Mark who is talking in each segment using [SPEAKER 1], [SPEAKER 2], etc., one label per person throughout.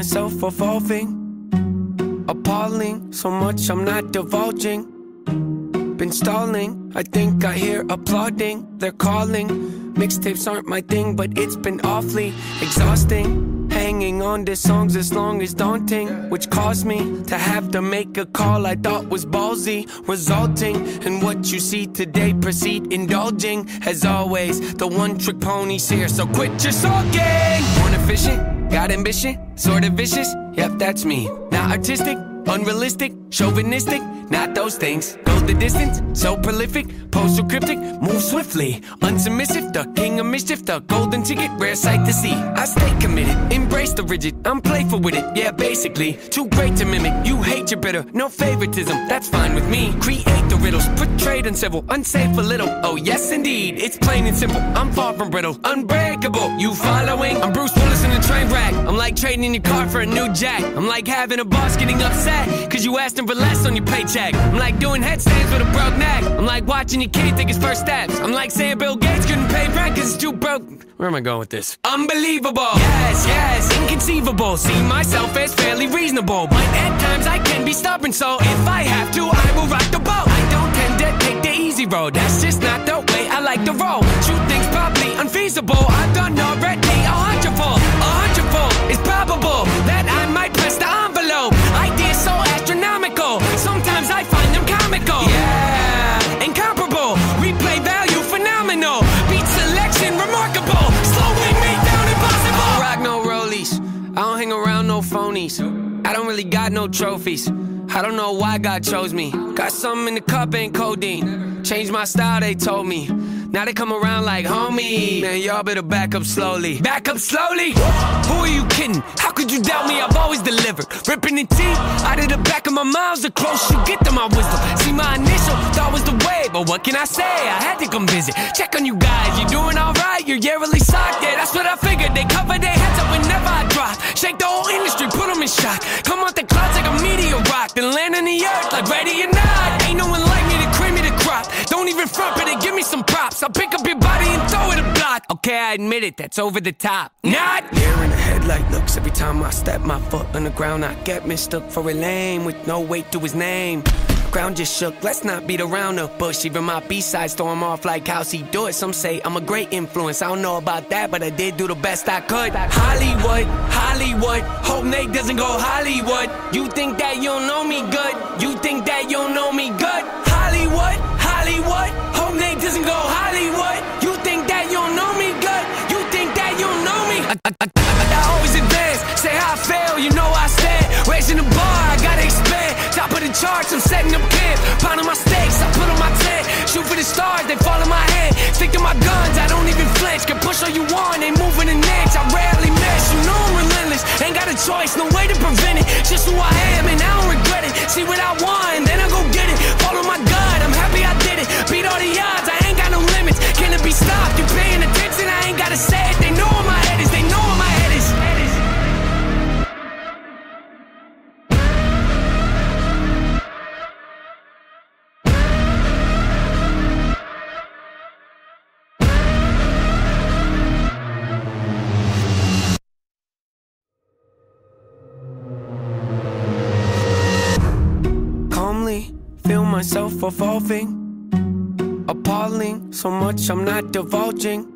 [SPEAKER 1] myself evolving. Appalling, so much I'm not divulging. Been stalling, I think I hear applauding. They're calling. Mixtapes aren't my thing, but it's been awfully exhausting. Hanging on to songs as long as daunting, which caused me to have to make a call I thought was ballsy, resulting in what you see today. Proceed indulging, as always. The one trick pony's here, so quit your sulking. Born efficient, got ambition, sort of vicious. Yep, that's me. Not artistic, unrealistic, chauvinistic, not those things. Go the distance, so prolific, pose so cryptic, move swiftly, unsubmissive, the king of mischief, the golden ticket, rare sight to see. I stay committed, embrace the rigid, I'm playful with it, yeah, basically. Too great to mimic, you hate your bitter, no favoritism, that's fine with me. Create the riddles, portrayed uncivil, unsafe a little. Oh, yes, indeed, it's plain and simple. I'm far from brittle, unbreakable. You following? I'm Bruce Willis in a train wreck. I'm like trading your car for a new Jag. I'm like having a boss getting upset, cause you asked him for less on your paycheck. I'm like doing headstands with a broke neck. I'm like watching your kid take his first steps. I'm like saying Bill Gates couldn't pay rent cause it's too broke. Where am I going with this? Unbelievable. Yes, yes, inconceivable. See myself as fairly reasonable. But at times I can be stubborn, so if I have to, I will rock the boat. I don't tend to take the easy road. That's just not the way I like to roll. True things probably unfeasible. I've done already no. I don't really got no trophies. I don't know why God chose me. Got something in the cup, ain't codeine. Changed my style, they told me. Now they come around like homie. Man, y'all better back up slowly. Back up slowly? Who are you kidding? How could you doubt me? I've always delivered. Ripping the teeth out of the back of my mouth. The closer you get to my wisdom. See, my initial thought was the way, but what can I say? I had to come visit. Check on you guys. You doing alright? You're yearly socked. Yeah, that's what I figured. They cover their heads up whenever I drop. Shake the whole industry, put them in shock. Come out the clouds like a meteor rock. Then land on the earth like ready or not. Ain't no one Don't even front, but they give me some props. I'll pick up your body and throw it a block. Okay, I admit it, that's over the top. Not there in the headlight looks every time I step my foot on the ground. I get mistook for a lame with no weight to his name. Ground just shook, let's not beat around the bush. Even my B-sides throw him off like how's he do it. Some say I'm a great influence, I don't know about that, but I did do the best I could. Hollywood, Hollywood, hope Nate doesn't go Hollywood. You think that you know me good? You think that you know me good? Hollywood, Hollywood, hope Nate doesn't go Hollywood. You think that you don't know me good? You think that you don't know me? I, I, I, I always advance, say how I fail, you know I stand. Raising the bar, I gotta expand. Top of the charts, I'm setting up camp. Pounding my stakes, I put on my. Shoot for the stars, they fall in my hand. Stick to my guns, I don't even flinch. Can push all you want, ain't moving an inch. I rarely miss, you know I'm relentless. Ain't got a choice, no way to prevent it. Just who I am, and I don't regret it. See what I want, then I go get it. Follow my gut, I'm happy I did it. Beat all the odds, I ain't got no limits. Can it be stopped? You paying attention? I ain't gotta say it. They know where my head is, they myself evolving. Appalling, so much I'm not divulging.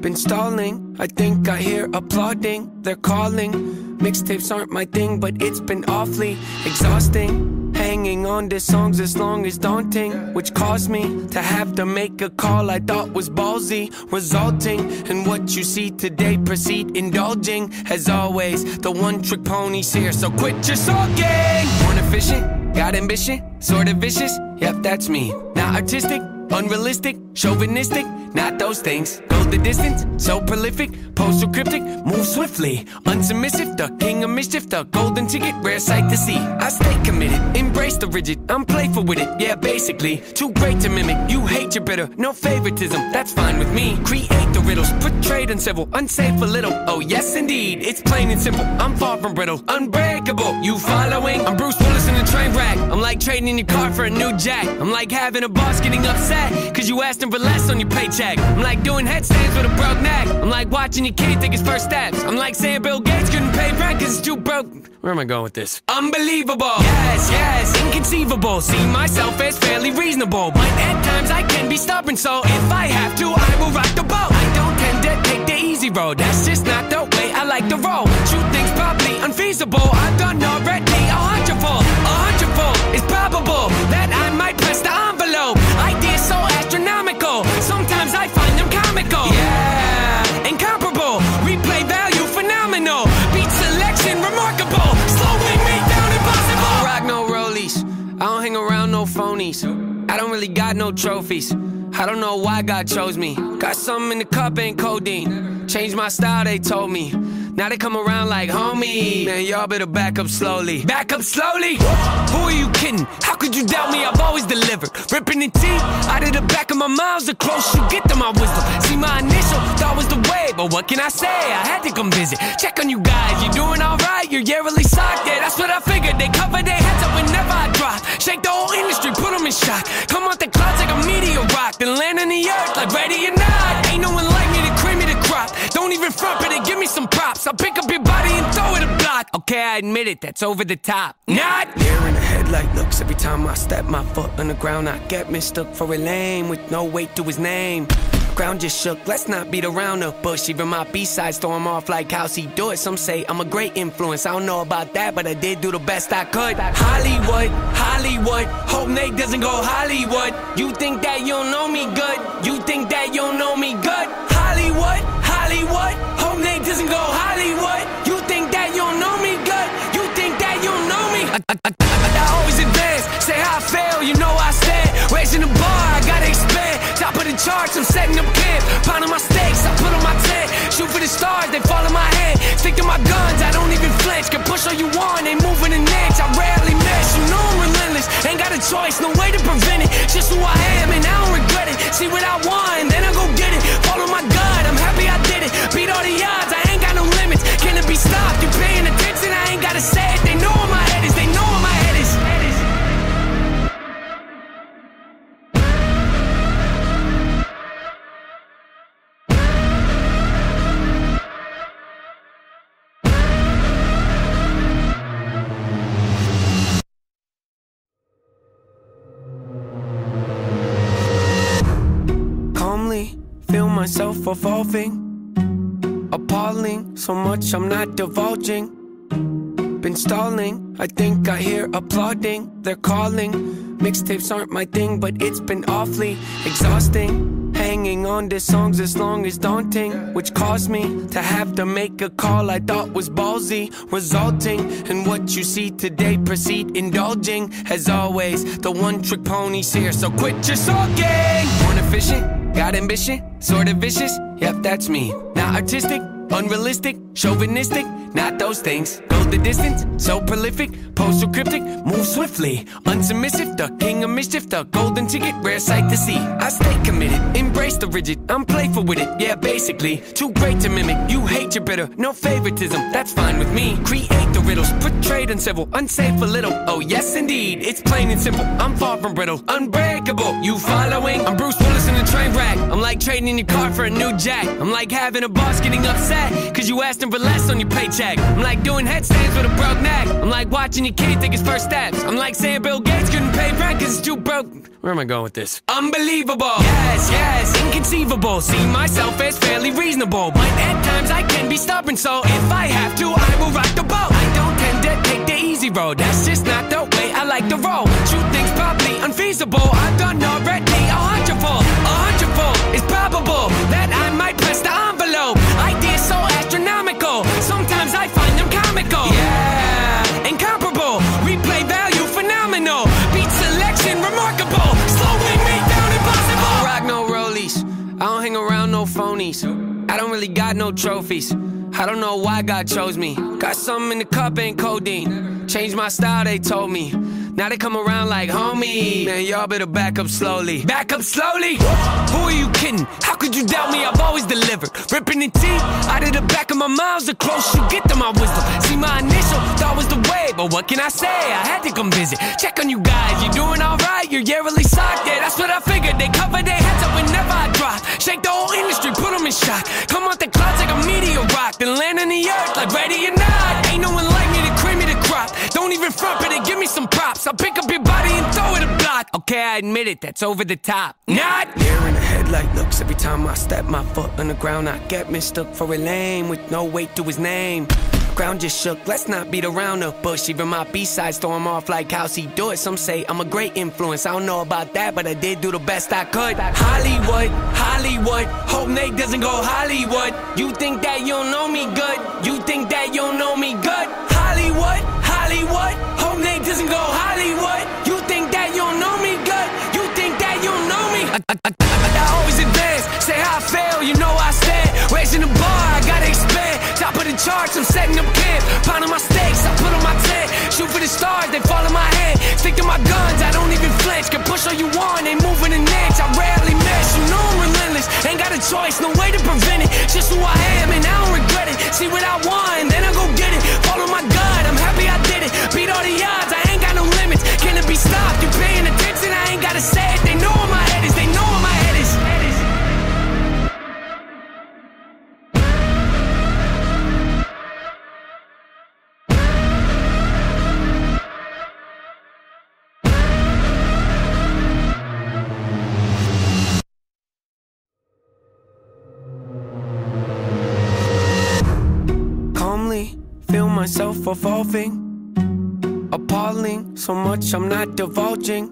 [SPEAKER 1] Been stalling, I think I hear applauding. They're calling. Mixtapes aren't my thing, but it's been awfully exhausting. Hanging on to songs as long as daunting, which caused me to have to make a call I thought was ballsy, resulting in what you see today. Proceed indulging, as always. The one trick pony's here, so quit your sulking. Born efficient, got ambition, sort of vicious. Yep, that's me. Not artistic, unrealistic, chauvinistic, not those things. Go the distance, so prolific, pose so cryptic, move swiftly, unsubmissive, the king of mischief, the golden ticket, rare sight to see. I stay committed, embrace the rigid, I'm playful with it, yeah, basically. Too great to mimic, you hate your bitter, no favoritism, that's fine with me. Create the riddles, portrayed uncivil, unsafe a little. Oh, yes, indeed, it's plain and simple. I'm far from brittle, unbreakable. You following? I'm Bruce Willis in a train wreck. I'm like trading in your car for a new Jag. I'm like having a boss getting upset, cause you asked him for less on your paycheck. I'm like doing headstands with a broke neck. I'm like watching your kid take his first steps. I'm like saying Bill Gates couldn't pay rent cause it's too broke. Where am I going with this? Unbelievable. Yes, yes, inconceivable. See myself as fairly reasonable. But at times I can be stubborn, so if I have to, I will rock the boat. I don't tend to take the easy road. That's just not the way I like to roll. True things probably unfeasible. I've done already a hundredfold. A hundredfold is probable that I might press the envelope. Ideas so astronomical. Sometimes I find them comical. Yeah, no. I don't really got no trophies. I don't know why God chose me. Got something in the cup, ain't codeine. Changed my style, they told me. Now they come around like homie. Man, y'all better back up slowly. Back up slowly? Who are you kidding? How could you doubt me? I've always delivered. Ripping the teeth out of the back of my mouth. The close you get to my wisdom. See, my initial thought was the way, but what can I say? I had to come visit. Check on you guys. You doing alright? You're yearly socked. Yeah, that's what I figured. They cover their heads up whenever I drop. Shake the whole industry, put them in shock. Come out the clouds like a meteor rock, then land on the earth like ready or not. Ain't no one like me to cream me the crop. Don't even front, but they give me some props. I'll pick up your body and throw it a block. Okay, I admit it, that's over the top. Not there in the headlight looks every time I step my foot on the ground. I get mistook for a lame with no weight to his name. Ground just shook, let's not beat around the bush. Even my B-sides throw him off like how's he do it. Some say I'm a great influence, I don't know about that, but I did do the best I could. Hollywood, Hollywood, hope Nate doesn't go Hollywood. You think that you know me good? You think that you know me good? Hollywood, Hollywood, doesn't go Hollywood. You think that you don't know me good? You think that you don't know me? I, I, I, I always advance, say how I fail, you know I stand. Raising the bar, I gotta expand. Top of the charts, I'm setting up camp. Pounding my stakes, I put on my tent. Shoot for the stars, they fall in my hand. Stick to my guns, I don't even flinch. Can push all you want, ain't moving an inch. I rarely miss, you know I'm relentless. Ain't got a choice, no way to prevent it. Just who I am, and I don't regret it. See what I want, then I go get it. Follow my gut, I'm happy I did it. Beat all the odds, I Can it be stopped? You paying attention? I ain't gotta say it. They know where my head is, they know where my head is. Calmly feel myself evolving, appalling. So much I'm not divulging. Been stalling, I think I hear applauding. They're calling. Mixtapes aren't my thing, but it's been awfully exhausting. Hanging on to songs as long as daunting, which caused me to have to make a call I thought was ballsy, resulting in what you see today. Proceed indulging, as always. The one trick pony's here, so quit your sulking. Born efficient, got ambition, sort of vicious. Yep, that's me. Not artistic, unrealistic, chauvinistic, not those things. Go the distance, so prolific, postal cryptic, move swiftly, unsubmissive, the king of mischief, the golden ticket, rare sight to see. I stay committed, embrace the rigid, I'm playful with it, yeah, basically. Too great to mimic, you hate your bitter, no favoritism, that's fine with me. Create the riddles, portrayed uncivil, unsafe a little. Oh, yes, indeed, it's plain and simple. I'm far from brittle, unbreakable. You following? I'm Bruce Willis in a train wreck. I'm like trading your car for a new Jag. I'm like having a boss getting upset, cause you asked him for less on your paycheck. I'm like doing headstands with a broke neck. I'm like watching your kid take his first steps. I'm like saying Bill Gates couldn't pay rent cause it's too broke. Where am I going with this? Unbelievable. Yes, yes, inconceivable. See myself as fairly reasonable. But at times I can be stubborn, so if I have to, I will rock the boat. I don't tend to take the easy road. That's just not the way I like to roll. True things probably unfeasible. I've done already no. I don't really got no trophies. I don't know why God chose me. Got something in the cup, ain't codeine. Changed my style, they told me. Now they come around like homie. Man, y'all better back up slowly. Back up slowly? Who are you kidding? How could you doubt me? I've always delivered. Ripping the teeth out of the back of my mouth. The close you get to my wisdom. See, my initial thought was the way, but what can I say? I had to come visit. Check on you guys. You doing alright? You're yearly socked. Yeah, that's what I figured. They cover their heads up whenever I drop. Shake the whole industry, put them in shock. Come out the clouds like a meteor rock, then land on the earth like ready or not. Ain't no one like me even front, but give me some props. I'll pick up your body and throw it a block. Okay, I admit it, that's over the top. Not there in the headlight looks every time I step my foot on the ground. I get mistook for a lame with no weight to his name. Ground just shook, let's not beat around the bush. Even my B-sides throw him off like how's he do it. Some say I'm a great influence, I don't know about that, but I did do the best I could. Hollywood, Hollywood, hope Nate doesn't go Hollywood. You think that you know me good? You think that you know me good? Hollywood, Hollywood, hope Nate doesn't go Hollywood. You think that you don't know me good? You think that you don't know me? I, I, I, I always advance, say how I fail, you know I stand. Raising the bar, I gotta expand. Top of the charts, I'm setting up camp. Pounding my stakes, I put on my tent. Shoot for the stars, they fall in my hand. Stick to my guns, I don't even flinch. Can push all you want, ain't moving an inch. I rarely miss, you know I'm relentless. Ain't got a choice, no way to prevent it. Just who I am, and I don't regret it. See what I want, then I go get it. Follow my be stopped? You paying attention? I ain't gotta say it. They know where my head is, they know where my head is. Calmly feel myself evolving, appalling. So much I'm not divulging.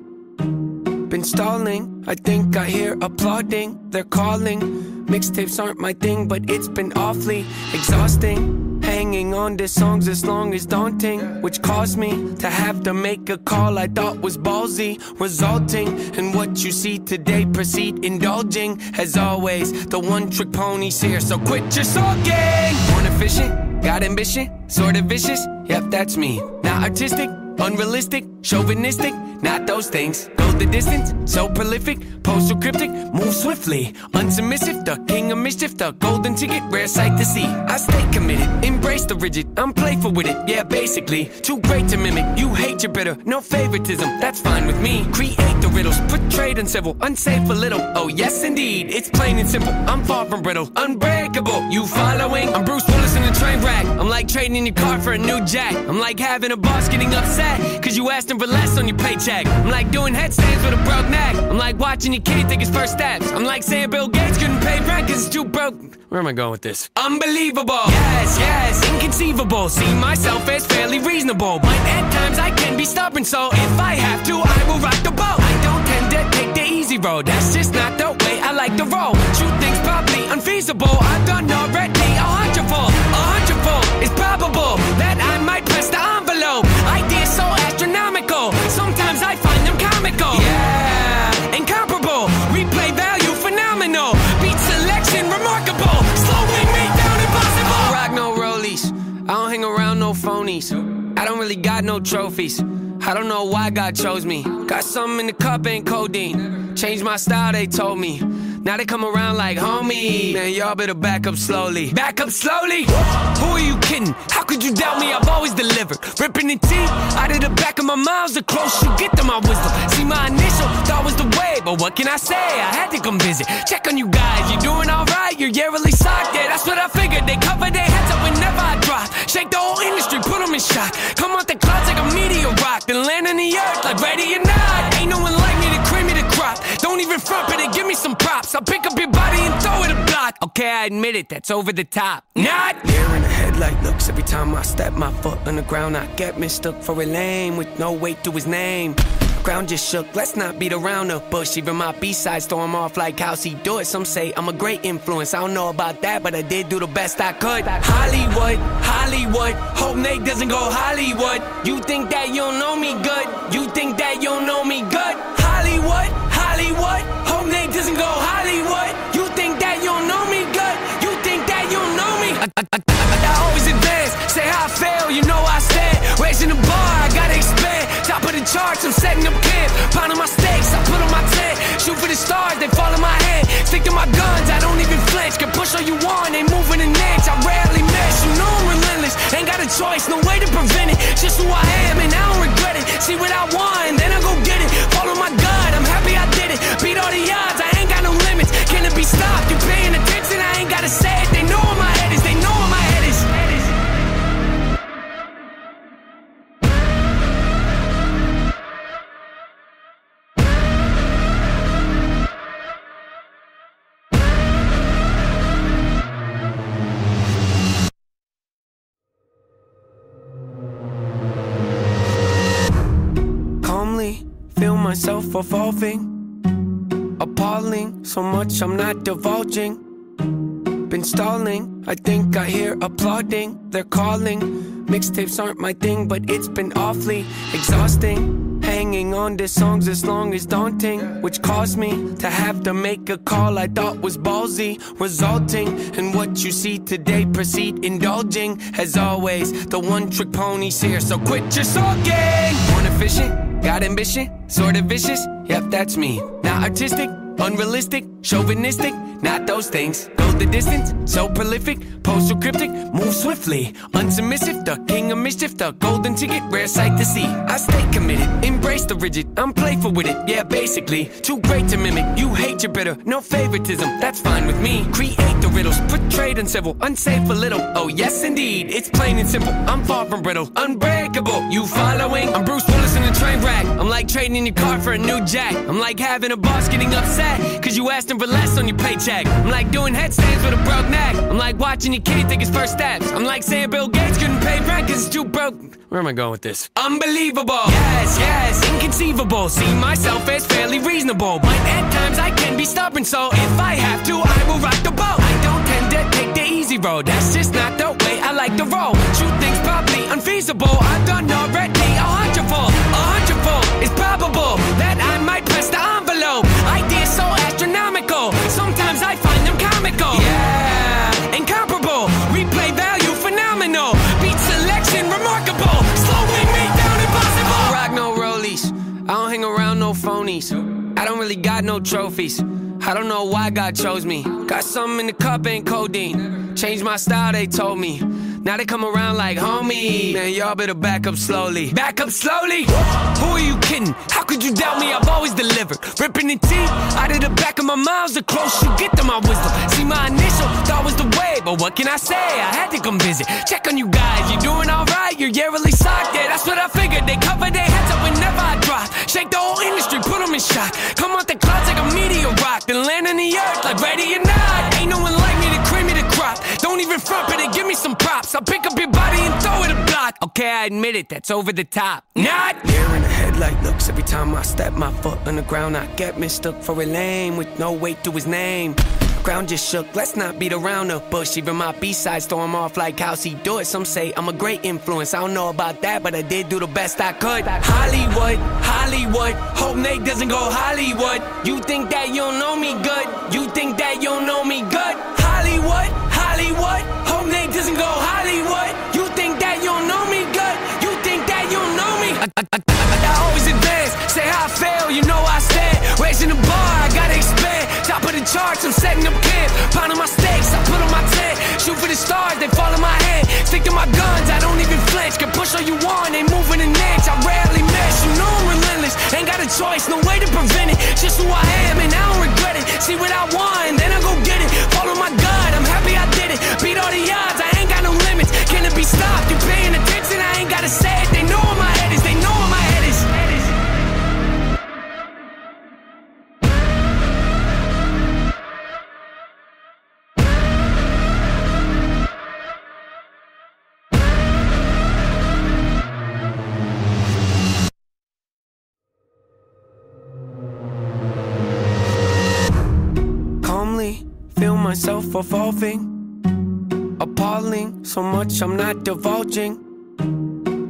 [SPEAKER 1] Been stalling, I think I hear applauding. They're calling. Mixtapes aren't my thing, but it's been awfully exhausting. Hanging on to songs as long as daunting, which caused me to have to make a call I thought was ballsy, resulting in what you see today. Proceed indulging, as always. The one trick pony's here, so quit your sulking. Born efficient, got ambition, sort of vicious. Yep, that's me. Not artistic, unrealistic, chauvinistic, not those things. Go the distance, so prolific, pose so cryptic, move swiftly, unsubmissive, the king of mischief, the golden ticket, rare sight to see. I stay committed, embrace the rigid, I'm playful with it, yeah, basically. Too great to mimic, you hate your bitter, no favoritism, that's fine with me. Create the riddles, portrayed uncivil, unsafe a little. Oh, yes, indeed, it's plain and simple. I'm far from brittle, unbreakable. You following? I'm Bruce Willis in the train wreck. I'm like trading in your car for a new Jag. I'm like having a boss getting upset, cause you asked him for less on your paycheck. I'm like doing headstands with a broke neck. I'm like watching your kid take his first steps. I'm like saying Bill Gates couldn't pay rent cause it's too broke. Where am I going with this? Unbelievable. Yes, yes, inconceivable. See myself as fairly reasonable. But at times I can be stubborn, so if I have to, I will rock the boat. I don't tend to take the easy road. That's just not the way I like to roll. True things probably unfeasible. I've done already really got no trophies. I don't know why God chose me. Got something in the cup, ain't codeine. Changed my style, they told me. Now they come around like homie. Man, y'all better back up slowly. Back up slowly? Who are you kidding? How could you doubt me? I've always delivered. Ripping the teeth out of the back of my mouth. The closer you get to my wisdom. See, my initial thought was the way, but what can I say? I had to come visit. Check on you guys. You doing alright? You're yearly socked. Yeah, that's what I figured. They cover their heads up whenever I drop. Shake the whole industry, put them in shock. Come out the clouds like a meteor rock, then land on the earth like ready or not. Ain't no one like even front, but give me some props. I'll pick up your body and throw it a block. Okay, I admit it, that's over the top. Not there in the headlight looks every time I step my foot on the ground. I get mistook for a lame with no weight to his name. Ground just shook, let's not beat around the bush. Even my B-sides throw him off like how's he do it. Some say I'm a great influence, I don't know about that, but I did do the best I could. Hollywood, Hollywood, hope Nate doesn't go Hollywood. You think that you know me good? You think that you know me good? Hollywood, Hollywood, hope Nate doesn't go Hollywood. You think that you don't know me good? You think that you don't know me? I, I, I, I always advance, say how I fail, you know I stand. Raising the bar, I gotta expand. Top of the charts, I'm setting up camp. Pounding my stakes, I put on my tent. Shoot for the stars, they fall in my hand. Stick to my guns, I don't even flinch. Can push all you want, ain't moving an inch. I rarely miss, you know I'm relentless. Ain't got a choice, no way to prevent it. Just who I am, and I don't regret it. See what I want, then Appalling, so much I'm not divulging. Been stalling, I think I hear applauding. They're calling. Mixtapes aren't my thing, but it's been awfully exhausting. Hanging on to songs as long as daunting, which caused me to have to make a call I thought was ballsy, resulting in what you see today. Proceed indulging, as always. The one trick pony's here, so quit your sulking. Born efficient, got ambition, sort of vicious. Yep, that's me. Not artistic, unrealistic, chauvinistic, not those things. Go the distance, so prolific, postal cryptic, move swiftly, unsubmissive, the king of mischief, the golden ticket, rare sight to see. I stay committed, embrace the rigid, I'm playful with it, yeah, basically. Too great to mimic, you hate your bitter, no favoritism, that's fine with me. Create the riddles, portrayed uncivil, unsafe a little. Oh, yes, indeed, it's plain and simple. I'm far from brittle, unbreakable. You following? I'm Bruce Willis in a train wreck. I'm like trading your car for a new Jag. I'm like having a boss getting upset, cause you him for less on your paycheck. I'm like doing headstands with a broke neck. I'm like watching your kid take his first steps. I'm like saying Bill Gates couldn't pay rent cause it's too broke. Where am I going with this? Unbelievable. Yes, yes, inconceivable. See myself as fairly reasonable. But at times I can be stubborn, so if I have to, I will rock the boat. I don't tend to take the easy road. That's just not the way I like to roll. True things probably unfeasible. I've done already got no trophies. I don't know why God chose me. Got something in the cup, ain't codeine. Changed my style, they told me. Now they come around like homie. Man, y'all better back up slowly. Back up slowly? Who are you kidding? How could you doubt me? I've always delivered. Ripping the teeth out of the back of my mouth. The closer you get to my wisdom. See, my initial thought was the way, but what can I say? I had to come visit. Check on you guys. You doing alright? You're yearly socked. Yeah, that's what I figured. They cover their heads up whenever I drop. Shake the whole industry, put them in shock. Come out the clouds like a meteor rock. Then land on the earth like ready or not. Ain't no one Don't even front, but they give me some props. I'll pick up your body and throw it a block. Okay, I admit it, that's over the top. Not there in the headlight looks every time I step my foot on the ground. I get mistook for a lame with no weight to his name. Ground just shook, let's not beat around the bush. Even my B-sides throw him off like how's he do it. Some say I'm a great influence, I don't know about that, but I did do the best I could. Hollywood, Hollywood, hope Nate doesn't go Hollywood. You think that you know me good? You think that you know me good? Hollywood, Hollywood, hope Nate doesn't go Hollywood. You think that you don't know me good? You think that you don't know me? I, I, I, I always advance, say how I fail, you know I stand. Raising the bar, I gotta expand. Top of the charts, I'm setting up camp. Pounding my stakes, I put on my tent. Shoot for the stars, they fall in my hand. Stick to my guns, I don't even flinch. Can push all you want, ain't moving an inch. I rarely miss, you know I'm relentless. Ain't got a choice, no way to prevent it. Just who I am, and I don't regret it. See what I want, then I go get it. So much I'm not divulging.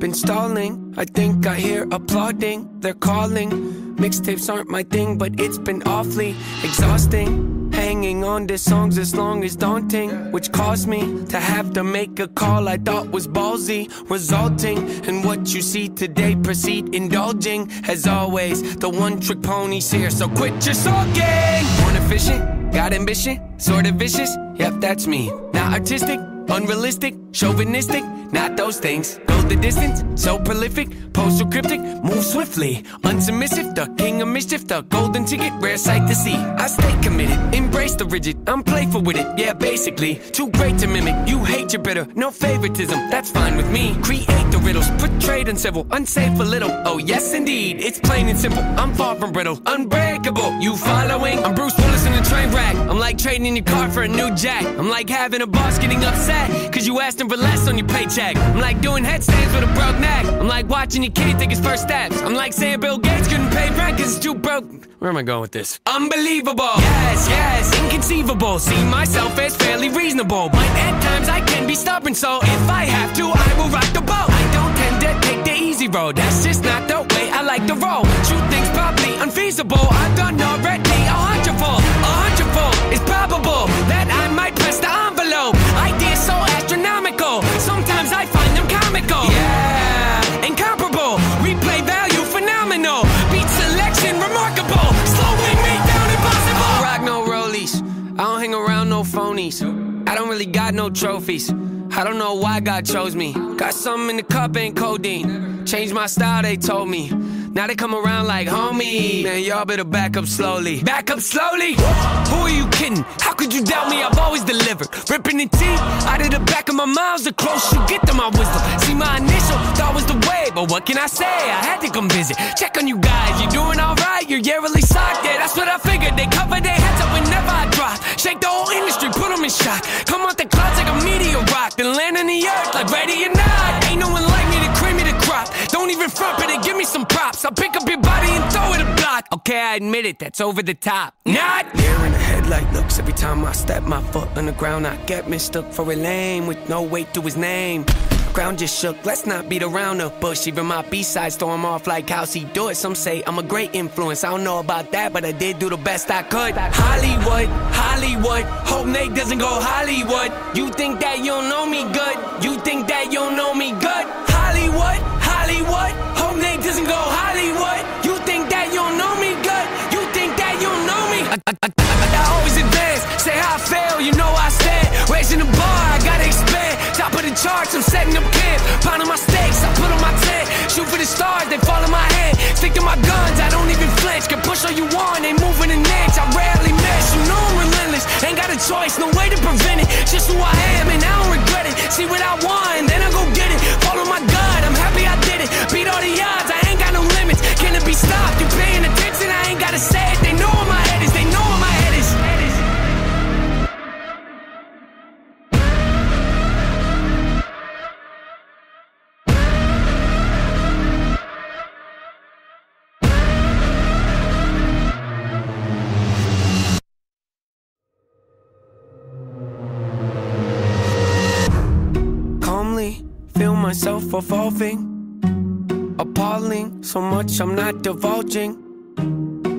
[SPEAKER 1] Been stalling, I think I hear applauding. They're calling. Mixtapes aren't my thing, but it's been awfully exhausting. Hanging on to songs as long as daunting, which caused me to have to make a call I thought was ballsy, resulting in what you see today. Proceed indulging, as always. The one trick pony's here, so quit your sulking. Born efficient, got ambition, sort of vicious. Yep, that's me. Not artistic, unrealistic, chauvinistic, not those things. The distance, so prolific, postal cryptic, move swiftly, unsubmissive, the king of mischief, the golden ticket, rare sight to see. I stay committed, embrace the rigid, I'm playful with it, yeah, basically. Too great to mimic, you hate your bitter, no favoritism, that's fine with me. Create the riddles, portrayed uncivil, unsafe a little. Oh, yes, indeed, it's plain and simple. I'm far from brittle, unbreakable. You following? I'm Bruce Willis in a train wreck. I'm like trading in your car for a new Jag. I'm like having a boss getting upset, cause you asked him for less on your paycheck. I'm like doing headstands with a broke neck. I'm like watching your kid take his first steps. I'm like saying Bill Gates couldn't pay rent cause it's too broke. Where am I going with this? Unbelievable. Yes, yes, inconceivable. See myself as fairly reasonable. But at times I can be stubborn, so if I have to, I will rock the boat. I don't tend to take the easy road. That's just not the way I like to roll. True things probably unfeasible. I've done already a hundredfold. A hundredfold is probable that I might press the envelope. Ideas so astronomical. Comical. Yeah, incomparable. Replay value phenomenal. Beat selection remarkable. Slowing me down impossible. I rock no rollies. I don't hang around no phonies. I don't really got no trophies. I don't know why God chose me. Got something in the cup, ain't codeine. Changed my style, they told me. Now they come around like homie. Man, y'all better back up slowly. Back up slowly? Who are you kidding? How could you doubt me? I've always delivered. Ripping the teeth out of the back of my mouth. The closer you get to my wisdom. See, my initial thought was the way, but what can I say? I had to come visit. Check on you guys. You're doing alright? You're yearly socked. Yeah, that's what I figured. They cover their heads up whenever I drop. Shake the whole industry, put them in shock. Come out the clouds like a meteor rock. Land on the earth like ready or not. Ain't no one like me to cream me the crop. Don't even front, but they give me some props. I'll pick up your body and throw it a block. Okay, I admit it, that's over the top. Not there in the headlight looks every time I step my foot on the ground. I get mistook for a lame with no weight to his name. Ground just shook, let's not beat around the bush. Even my B-sides throw him off like how's he do it. Some say I'm a great influence, I don't know about that, but I did do the best I could. Hollywood, Hollywood, hope Nate doesn't go Hollywood. You think that you know me good? You think that you know me good? Hollywood, Hollywood, hope Nate doesn't go Hollywood. You think that you know me good? You think that you know me? I, I, I, I, always advance, say how I fail, you know I stand. Raising the bar, I gotta expand. Top of the charts, I'm setting up camp. Pounding my stakes, I put on my tent. Shoot for the stars, they fall in my hand. Stick to my guns, I don't even flinch. Can push all you want, ain't moving an inch. I choice, no way to prevent it. Just who I am, and I don't regret it. See what I want, and then I go get it. Follow my gut, I'm happy I did it. Beat all the odds, I ain't got no limits. Can it be stopped? You paying attention? I ain't gotta say it. They know evolving, appalling. So much I'm not divulging.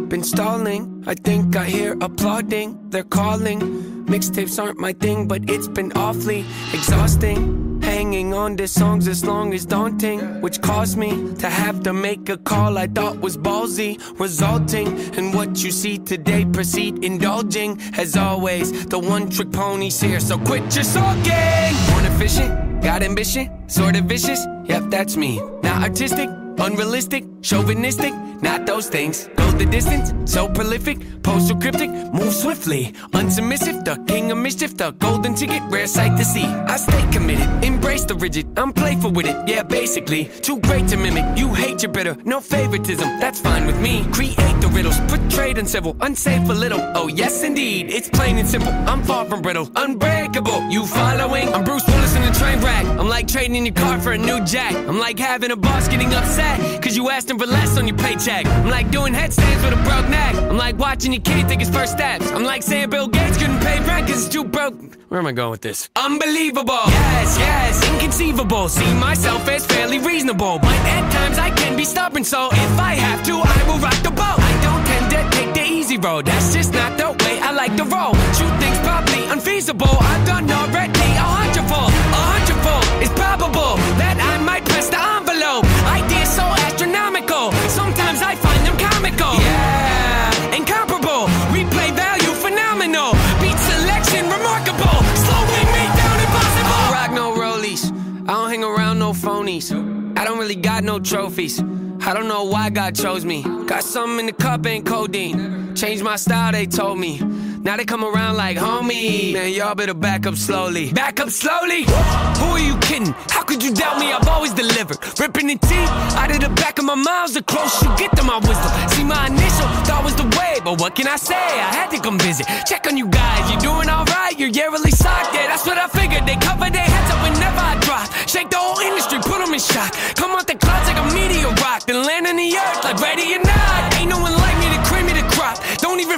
[SPEAKER 1] Been stalling, I think I hear applauding. They're calling. Mixtapes aren't my thing, but it's been awfully exhausting. Hanging on to songs as long as daunting, which caused me to have to make a call I thought was ballsy, resulting in what you see today. Proceed indulging, as always. The one trick pony's here, so quit your sulking. Born efficient, got ambition, sort of vicious. Yep, that's me. Not artistic, unrealistic, chauvinistic, not those things. Go the distance, so prolific, postal cryptic, move swiftly, unsubmissive, the king of mischief, the golden ticket, rare sight to see. I stay committed, embrace the rigid, I'm playful with it, yeah, basically. Too great to mimic, you hate your bitter, no favoritism, that's fine with me. Create the riddles, portrayed uncivil, unsafe a little. Oh, yes, indeed, it's plain and simple. I'm far from brittle, unbreakable. You following? I'm Bruce Willis in a train wreck. I'm like trading your car for a new Jag. I'm like having a boss getting upset, cause you asked him for less on your paycheck. I'm like doing headstands with a broke neck. I'm like watching your kid take his first steps. I'm like saying Bill Gates couldn't pay rent cause it's too broke. Where am I going with this? Unbelievable. Yes, yes, inconceivable. See myself as fairly reasonable. But at times I can be stubborn, so if I have to, I will rock the boat. I don't tend to take the easy road. That's just not the way I like to roll. True things probably unfeasible. I've done already really got no trophies. I don't know why God chose me. Got something in the cup, ain't codeine. Changed my style, they told me. Now they come around like homie. Man, y'all better back up slowly. Back up slowly? Who are you kidding? How could you doubt me? I've always delivered. Ripping the teeth out of the back of my mouth. The close you get to my wisdom. See, my initial thought was the way, but what can I say? I had to come visit. Check on you guys. You're doing alright. You're yearly socked. Yeah, that's what I figured. They cover their heads up whenever I drop. Shake the whole industry, put them in shock. Come out the clouds like a meteor rock. Then land on the earth like ready or not. Ain't no one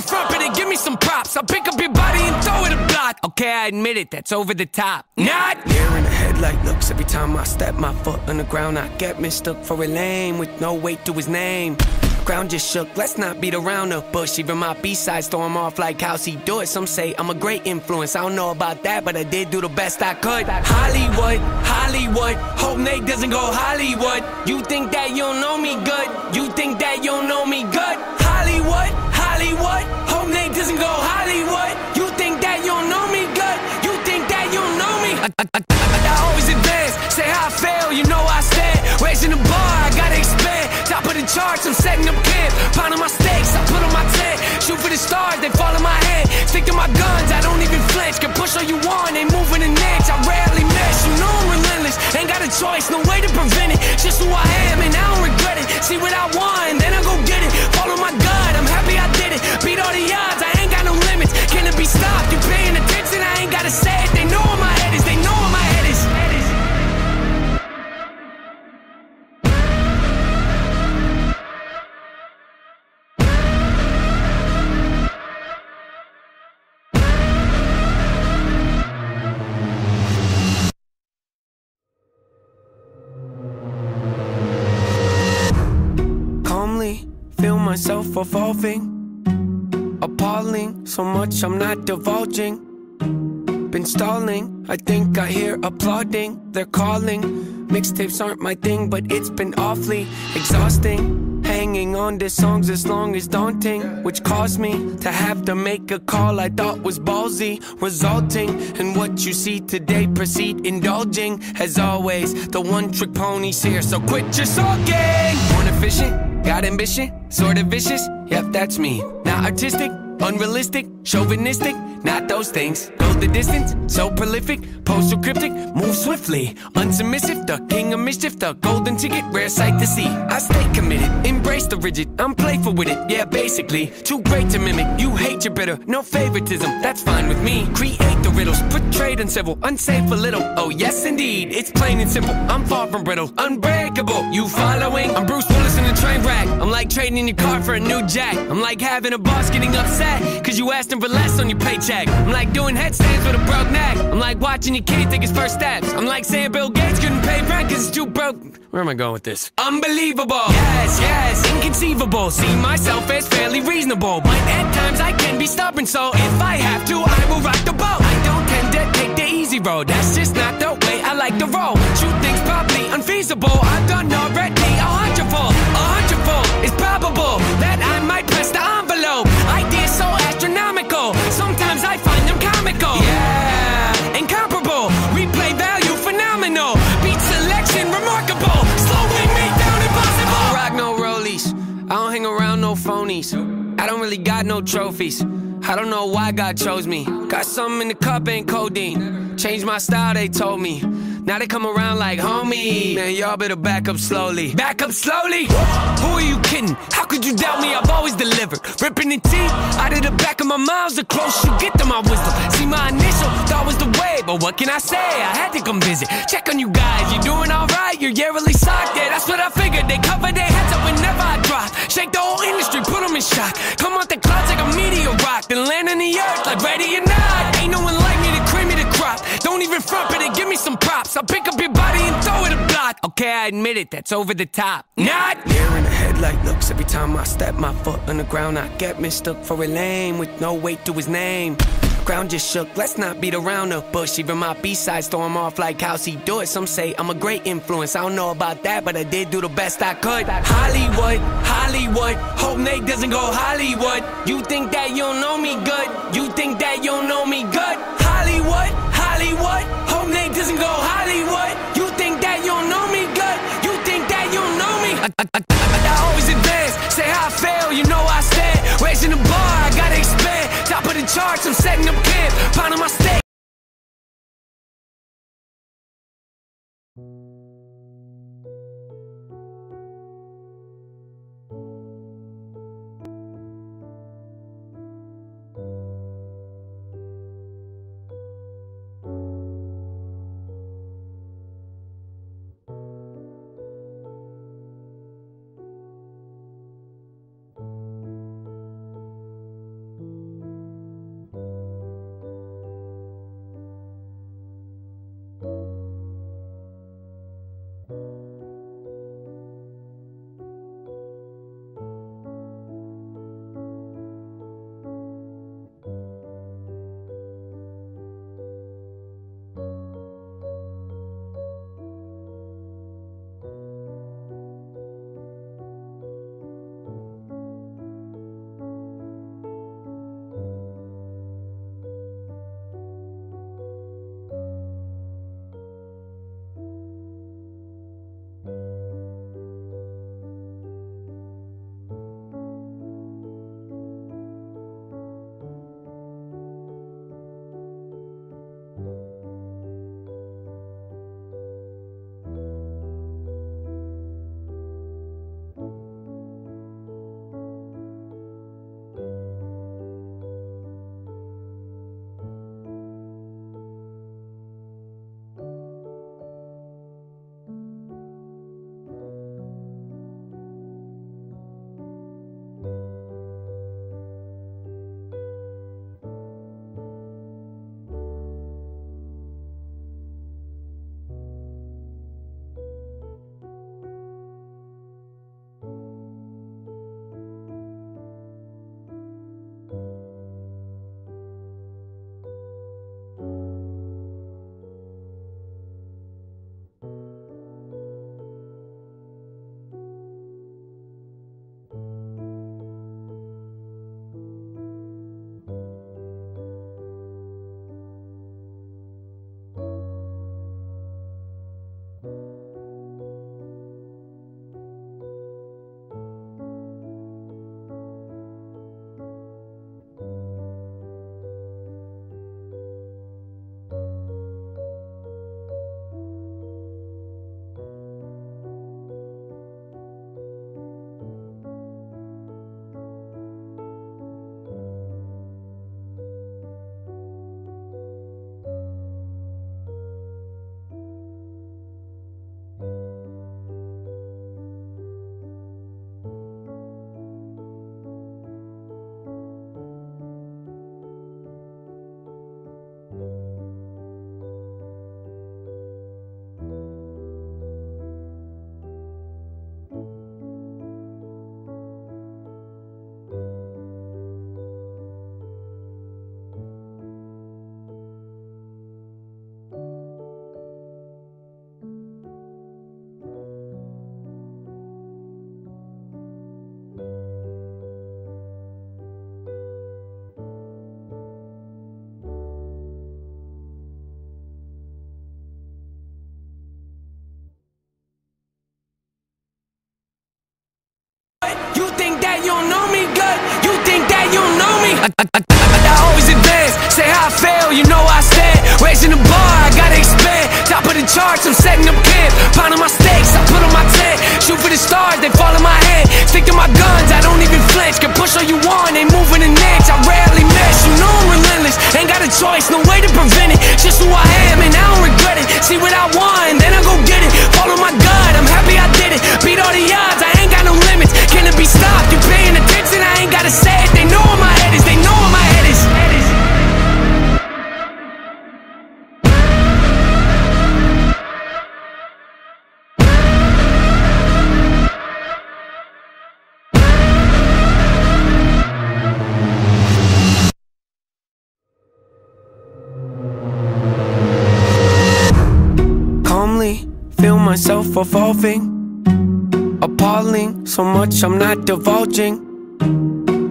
[SPEAKER 1] front, better give me some props. I'll pick up your body and throw it a block. Okay, I admit it, that's over the top. Not here in the headlight looks every time I step my foot on the ground. I get mistook for a lame with no weight to his name. Ground just shook, let's not beat around the bush. Even my B-sides throw him off like how's he do it. Some say I'm a great influence, I don't know about that, but I did do the best I could. Hollywood, Hollywood, hope Nate doesn't go Hollywood. You think that you don't know me good? You think that you don't know me good? Hollywood, Hollywood, hope Nate doesn't go Hollywood. You think that you don't know me good? You think that you don't know me? I, I, I, I always advance, say how I fail, you know I stand. Raising the bar, I gotta expand. Top of the charts, I'm setting up camp. Pounding my stakes, I put on my tent. Shoot for the stars, they fall in my hand. Stick to my guns, I don't even flinch. Can push all you want, ain't moving an inch. I rarely miss, you know I'm relentless. Ain't got a choice, no way to prevent it. Just who I am, and I don't regret it. See what I want, I appalling. So much I'm not divulging. Been stalling, I think I hear applauding. They're calling. Mixtapes aren't my thing, but it's been awfully exhausting. Hanging on to songs as long as daunting, which caused me to have to make a call I thought was ballsy, resulting in what you see today. Proceed indulging, as always. The one trick pony's here, so quit your sulking. Born efficient, got ambition, sort of vicious. Yep, that's me. Not artistic, unrealistic, chauvinistic, not those things. The distance, so prolific, postal cryptic, move swiftly, unsubmissive, the king of mischief, the golden ticket, rare sight to see. I stay committed, embrace the rigid, I'm playful with it, yeah, basically. Too great to mimic, you hate your bitter, no favoritism, that's fine with me. Create the riddles, portrayed uncivil, unsafe a little. Oh, yes, indeed, it's plain and simple. I'm far from brittle, unbreakable. You following? I'm Bruce Willis in a train wreck. I'm like trading your car for a new Jag. I'm like having a boss getting upset, cause you asked him for less on your paycheck. I'm like doing headstands with a broke neck. I'm like watching your kid take his first steps. I'm like saying Bill Gates couldn't pay rent cause it's too broke. Where am I going with this? Unbelievable. Yes, yes, inconceivable. See myself as fairly reasonable. But at times I can be stubborn, so if I have to, I will rock the boat. I don't tend to take the easy road. That's just not the way I like to roll. Shoot things probably unfeasible. I've done already a hundredfold. A hundredfold. It's probable that I might press the envelope. Ideas so astronomical. Sometimes I find no. I don't really got no trophies. I don't know why God chose me. Got something in the cup, ain't codeine. Changed my style, they told me. Now they come around like homie. Man, y'all better back up slowly. Back up slowly? Who are you kidding? How could you doubt me? I've always delivered. Ripping the teeth out of the back of my mouth. The closer you get to my wisdom. See, my initial thought was the way, but what can I say? I had to come visit. Check on you guys. You doing alright? You're yearly socked. Yeah, that's what I figured. They cover their heads up whenever I drop. Shake the whole industry, put them in shock. Come out the clouds like a meteor rock. Then land on the earth like ready or not. Ain't no one like me to cream me crop. Don't even front, but give me some props. I'll pick up your body and throw it a block. Okay, I admit it, that's over the top. Not here in the headlight looks every time I step my foot on the ground. I get mistook for a lame with no weight to his name. Ground just shook, let's not beat around the bush. Even my B-sides throw him off like how's he do it. Some say I'm a great influence, I don't know about that, but I did do the best I could. Hollywood, Hollywood, hope Nate doesn't go Hollywood. You think that you don't know me good? You think that you don't know me good? Hollywood, Hollywood, hope Nate doesn't go Hollywood. You think that you don't know me good? You think that you don't know me? I, I, I, I always advance, say how I fail, you know I stand. Raising the bar, I gotta expand. Top of the charts, I'm setting up camp, pounding my The charts, I'm setting up camp. Pounding my stakes, I put on my tent. Shoot for the stars, they fall in my hand. Stick to my guns, I don't even flinch. Can push all you want, ain't moving an inch. I rarely miss, you know I'm relentless. Ain't got a choice, no way to prevent it. Just who I am, and I don't regret it. See what I want, then I go get it. Evolving, appalling. So much I'm not divulging.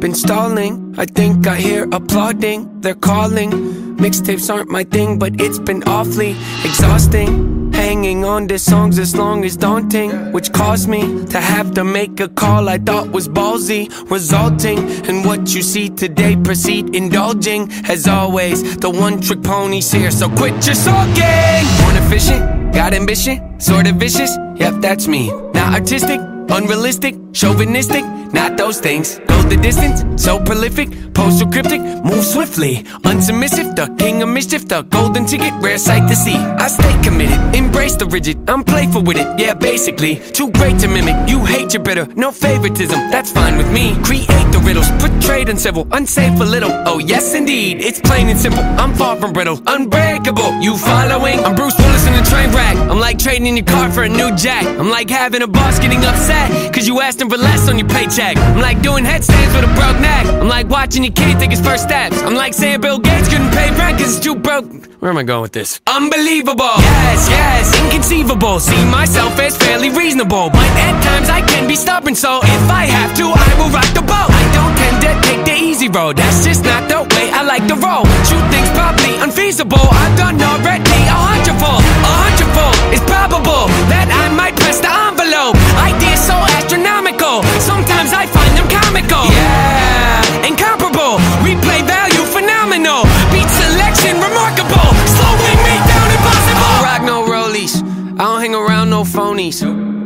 [SPEAKER 1] Been stalling, I think I hear applauding. They're calling. Mixtapes aren't my thing, but it's been awfully exhausting. Hanging on to songs as long as daunting, which caused me to have to make a call I thought was ballsy, resulting in what you see today. Proceed indulging, as always. The one trick pony's here, so quit your sulking. Efficient, got ambition, sort of vicious. Yep, that's me. Not artistic, unrealistic, chauvinistic, not those things. Go the distance, so prolific, postal cryptic, move swiftly, unsubmissive, the king of mischief, the golden ticket, rare sight to see. I stay committed, embrace the rigid, I'm playful with it, yeah, basically. Too great to mimic, you hate your bitter, no favoritism, that's fine with me. Create the riddles, portrayed uncivil, unsafe a little, oh yes indeed, it's plain and simple, I'm far from brittle, unbreakable, you following? I'm Bruce Willis in a train wreck, I'm like trading your car for a new Jag, I'm like having a boss getting upset, cause you asked him for less on your paycheck. I'm like doing headstands with a broke neck. I'm like watching your kid take his first steps. I'm like saying Bill Gates couldn't pay rent cause it's too broke. Where am I going with this? Unbelievable. Yes, yes, inconceivable. See myself as fairly reasonable. But at times I can be stubborn, so if I have to, I will rock the boat. I don't tend to take the easy road. That's just not the way I like to roll. Shoot things probably unfeasible. I've done already a hundredfold. A hundredfold. It's probable that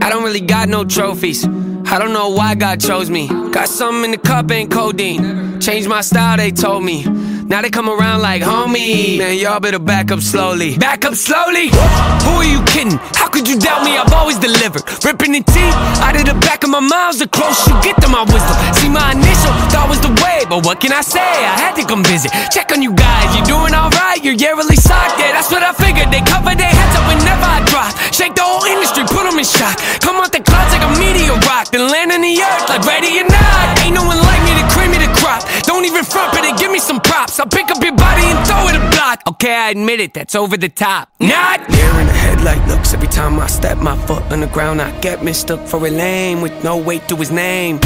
[SPEAKER 1] I don't really got no trophies. I don't know why God chose me. Got something in the cup, ain't codeine. Changed my style, they told me. Now they come around like homie. Man, y'all better back up slowly. Back up slowly? Who are you kidding? How could you doubt me? I've always delivered. Ripping the teeth out of the back of my mouth. The closer you get to my wisdom. See, my initial thought was the way, but what can I say? I had to come visit. Check on you guys. You doing alright? You're yearly socked. Yeah, that's what I figured. They cover their heads up whenever I drop. Shake the whole industry, put them in shock. Come out the clouds like a meteor rock. Then land on the earth like ready or not. Ain't no one like me to cream me the crop. Don't even front, but give me some props. I'll pick up your body and throw it a block. Okay, I admit it, that's over the top. Not there in the headlight looks. Every time I step my foot on the ground, I get mistook for a lame with no weight to his name.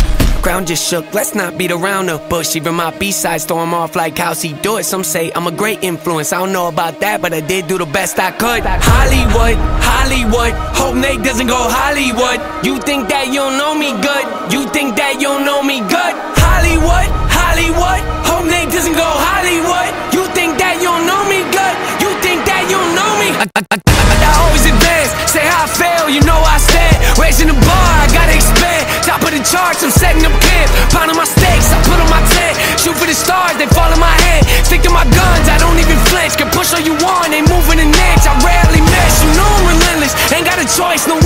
[SPEAKER 1] Ground just shook, let's not beat around the bush. Even my B-side storm off like how's he do it? Some say I'm a great influence. I don't know about that, but I did do the best I could. Hollywood, Hollywood. Hope Nate doesn't go Hollywood. You think that you know me good? You think that you know me good? Hollywood, Hollywood. Hope Nate doesn't go Hollywood. You think that you know me good? You think that you know me? I, I, I, I always advance, say how I fail, you know I stand. Raising the bar, I gotta expand. Top of the charts, I'm setting up camp. Pounding my stakes, I put on my tent. Shoot for the stars, they fall in my hand. Stick to my guns, I don't even flinch. Can push all you want, ain't moving an inch. I rarely miss, you know I'm relentless. Ain't got a choice, no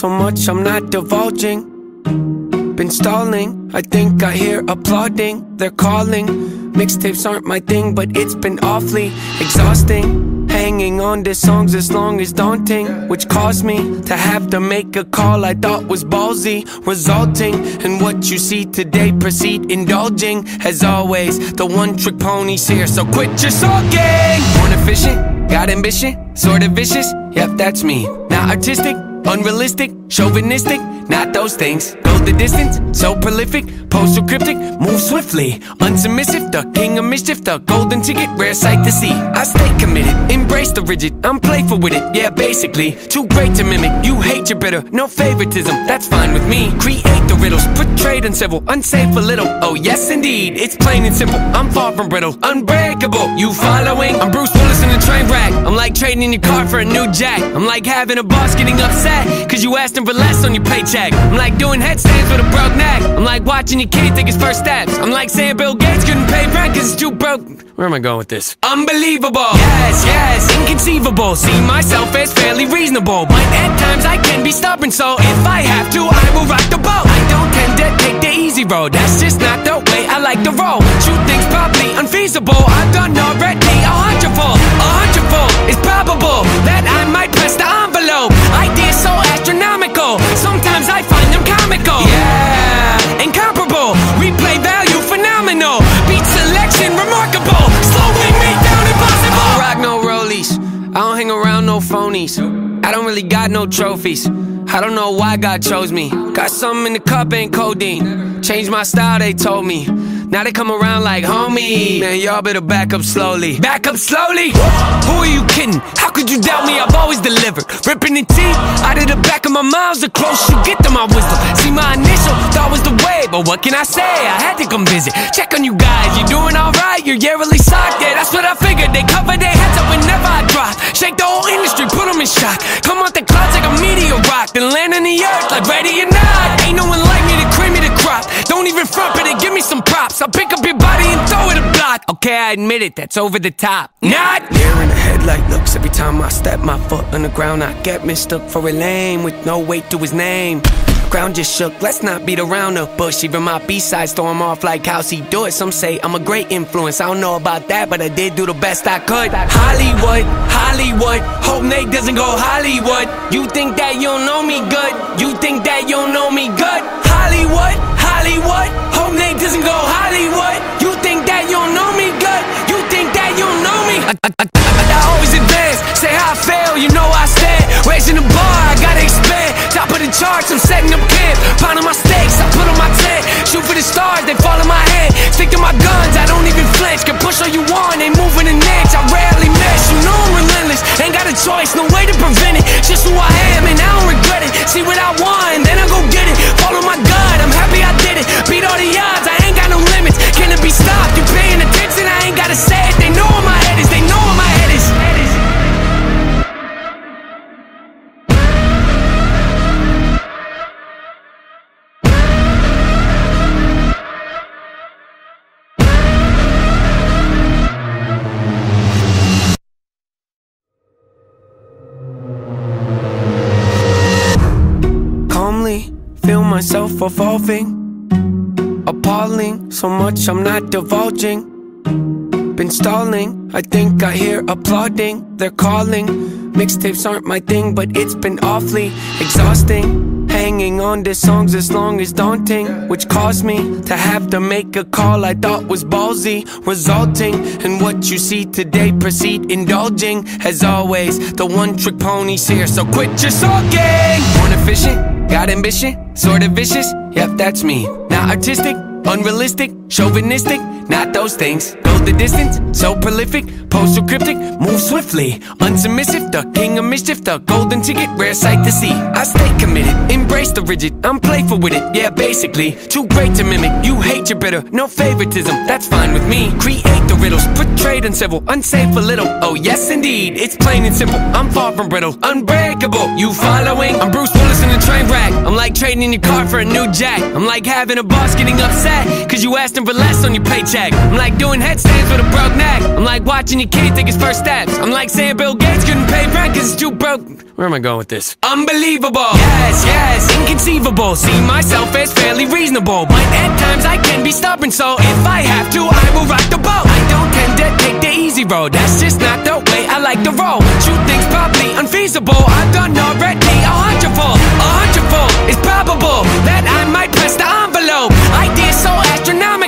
[SPEAKER 1] So much I'm not divulging. Been stalling, I think I hear applauding. They're calling. Mixtapes aren't my thing, but it's been awfully exhausting. Hanging on to songs as long as daunting, which caused me to have to make a call I thought was ballsy, resulting in what you see today. Proceed indulging, as always. The one trick pony's here, so quit your sulking. Born efficient, got ambition, sort of vicious. Yep, that's me. Not artistic, unrealistic, chauvinistic, not those things. Go the distance, so prolific, postal cryptic, move swiftly, unsubmissive, the king of mischief, the golden ticket, rare sight to see. I stay committed, embrace the rigid, I'm playful with it, yeah, basically. Too great to mimic, you hate your bitter, no favoritism, that's fine with me. Create the riddles, portrayed uncivil, unsafe a little, oh yes indeed, it's plain and simple, I'm far from brittle, unbreakable, you following? I'm Bruce Willis in a train wreck, like trading your car for a new Jag, I'm like having a boss getting upset, cause you asked him for less on your paycheck. I'm like doing headstands with a broke neck, I'm like watching your kid take his first steps, I'm like saying Bill Gates couldn't pay rent cause it's too broke. Where am I going with this? Unbelievable! Yes, yes, inconceivable, see myself as fairly reasonable, but at times I can be stubborn, so if I have to, I will rock the boat. I don't tend to take the easy road, that's just not the way I like to roll. Shoot things probably unfeasible, I've done already a hundredfold. A hundredfold is probable that I might press the envelope. Ideas so astronomical, sometimes I find them comical. Yeah, incomparable, replay value phenomenal, beat selection remarkable, slowing me down impossible. I rock no rollies, I don't hang around no phonies. I don't really got no trophies. I don't know why God chose me. Got something in the cup, ain't codeine. Changed my style, they told me. Now they come around like homie. Man, y'all better back up slowly. Back up slowly? Who are you kidding? How could you doubt me? I've always delivered. Ripping the teeth out of the back of my mouth. The closer you get to my wisdom. See, my initial thought was the way, but what can I say? I had to come visit. Check on you guys. You doing alright? You're yearly socked. Yeah, that's what I figured. They cover their heads up whenever I drop. Shake the whole industry, put them in shock. Come out the clouds like a meteor rock. Then land on the earth like ready or not. Ain't no one like me to cream me the crop. Don't even front it and give me some props. I'll pick up your body and throw it a block. Okay, I admit it, that's over the top. Not there in the headlight looks. Every time I step my foot on the ground, I get mistook for a lame with no weight to his name. Ground just shook, let's not beat around the bush. Even my B-side storm off like how's he do it? Some say I'm a great influence. I don't know about that, but I did do the best I could. Hollywood, Hollywood. Hope Nate doesn't go Hollywood. You think that you know me good? You think that you know me good? Hollywood. Raising the bar, I gotta expand. Top of the charts, I'm setting up camp. Pounding my stakes, I put on my tent. Shoot for the stars, they fall in my hand. Stick to my guns, I don't even flinch. Can push all you want, ain't moving an inch. I rarely miss, you know I'm relentless. Ain't got a choice, no way to prevent it. Just who I am, and I don't regret it. See what I want, then I go get it. Follow my gut, I'm happy I did it. Beat all the odds, I ain't got no limits. Can it be stopped? You paying attention? I ain't gotta say it. They know where my head is, they know where my evolving, appalling. So much I'm not divulging. Been stalling, I think I hear applauding. They're calling. Mixtapes aren't my thing, but it's been awfully exhausting. Hanging on to songs as long as daunting, which caused me to have to make a call I thought was ballsy, resulting in what you see today. Proceed indulging, as always. The one trick pony's here, so quit your sulking. Born efficient, got ambition, sort of vicious. Yep, that's me. Not artistic, unrealistic, chauvinistic, not those things. Go the distance, so prolific, post postal cryptic, move swiftly, unsubmissive, the king of mischief, the golden ticket, rare sight to see. I stay committed, embrace the rigid, I'm playful with it, yeah, basically. Too great to mimic, you hate your bitter, no favoritism, that's fine with me. Create the riddles, portrayed uncivil, unsafe a little, oh yes indeed, it's plain and simple, I'm far from brittle, unbreakable, you following? I'm Bruce Willis in a train wreck, I'm like trading your car for a new Jag, I'm like having a boss getting upset, cause you asked him for less on your paycheck. I'm like doing headstands with a broke neck, I'm like watching your kid take his first steps, I'm like saying Bill Gates couldn't pay rent cause it's too broke. Where am I going with this? Unbelievable! Yes, yes, inconceivable, see myself as fairly reasonable, but at times I can be stubborn, so if I have to, I will rock the boat. I don't tend to to take the easy road. That's just not the way I like to roll. Shoot things probably unfeasible. I've done already a hundredfold. A hundredfold. It's probable that I might press the envelope. Ideas so astronomical.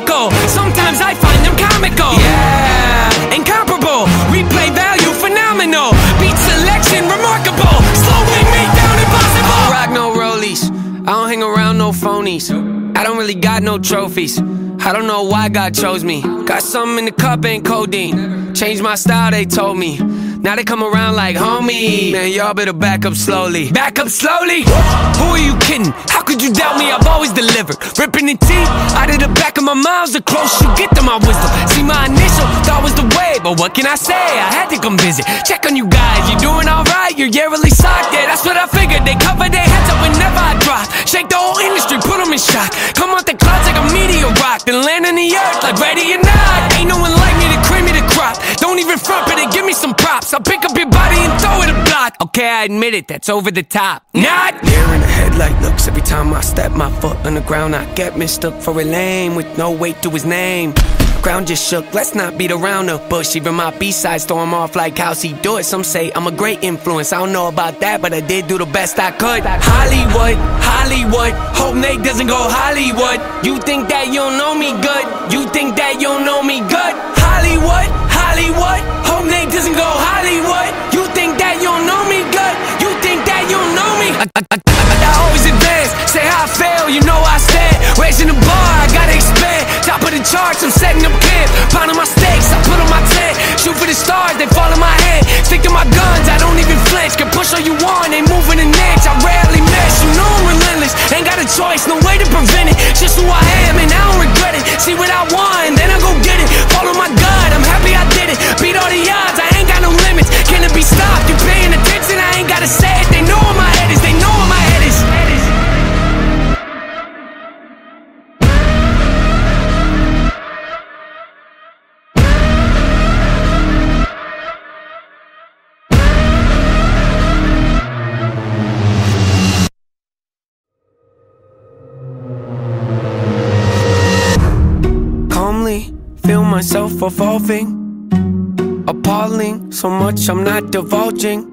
[SPEAKER 1] Sometimes I find them comical. Yeah, incomparable. Replay value phenomenal. Beat selection remarkable. Slowing me down impossible. I rock no rollies. I don't hang around no phonies. I don't really got no trophies. I don't know why God chose me. Got something in the cup, ain't codeine. Changed my style, they told me. Now they come around like homie. Man, y'all better back up slowly. Back up slowly? Who are you kidding? How could you doubt me? I've always delivered. Ripping the teeth out of the back of my mouth. The close you get to my wisdom. See, my initial thought was the way, but what can I say? I had to come visit. Check on you guys. You doing alright? You're yearly socked. Yeah, that's what I figured. They cover their heads up whenever I drop. Shake the whole industry, put them in shock. Come out the clouds like a meteor rock. Then land on the earth like ready or not. Ain't no one like me to cream me the crop. Don't even front, but they give me some props. I'll pick up your body and throw it a block. Okay, I admit it, that's over the top. Not there in the headlight looks every time I step my foot on the ground. I get mistook for a lame with no weight to his name. Ground just shook, let's not beat around the bush. Even my B-sides throw storm off like how's he do it. Some say I'm a great influence, I don't know about that, but I did do the best I could. Hollywood, Hollywood, hope Nate doesn't go Hollywood. You think that you know me good? You think that you know me good? Hollywood, Hollywood, Raising the bar, I gotta expand. Top of the charts, I'm setting up camp. Pounding my stakes, I put on my tent. Shoot for the stars, they fall in my hand. Stick to my guns, I don't even flinch. Can push all you want, ain't moving an inch. I rarely miss, you know I'm relentless. Ain't got a choice, no way to prevent it. Just who I am, and I don't regret it. See what I evolving. Appalling, so much I'm not divulging.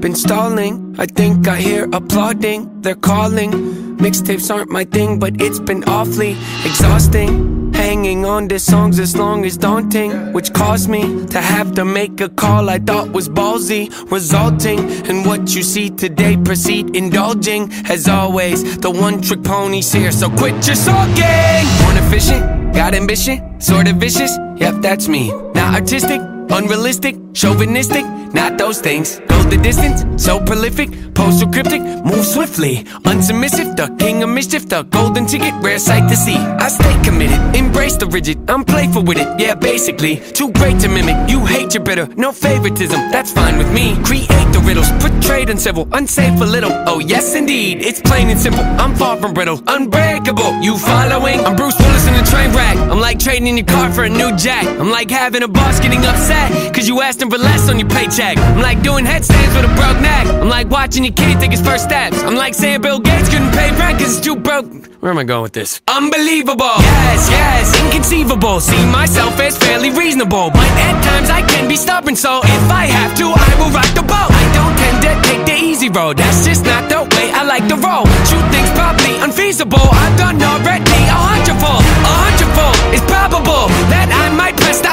[SPEAKER 1] Been stalling, I think I hear applauding. They're calling. Mixtapes aren't my thing, but it's been awfully exhausting. Hanging on to songs as long as daunting, which caused me to have to make a call I thought was ballsy, resulting in what you see today. Proceed indulging, as always. The one trick pony's here, so quit your sulking. Born efficient, got ambition, sort of vicious. Yep, that's me. Not artistic, unrealistic, chauvinistic, not those things. The distance, so prolific, post postal cryptic, move swiftly, unsubmissive, the king of mischief, the golden ticket, rare sight to see. I stay committed, embrace the rigid, I'm playful with it, yeah, basically. Too great to mimic, you hate your bitter, no favoritism, that's fine with me. Create the riddles, portrayed uncivil, unsafe a little. Oh, yes, indeed, it's plain and simple. I'm far from brittle, unbreakable. You following? I'm Bruce Willis in a train wreck. I'm like trading in your car for a new Jag. I'm like having a boss getting upset, cause you asked him for less on your paycheck. I'm like doing headstands with a broke neck. I'm like watching your kid take his first steps. I'm like saying Bill Gates couldn't pay rent cause it's too broke. Where am I going with this? Unbelievable. Yes, yes, inconceivable. See myself as fairly reasonable. But at times I can be stubborn, so if I have to, I will rock the boat. I don't tend to take the easy road. That's just not the way I like to roll. Shoot things probably unfeasible. I've done already a hundredfold. A hundredfold. It's probable that I might press the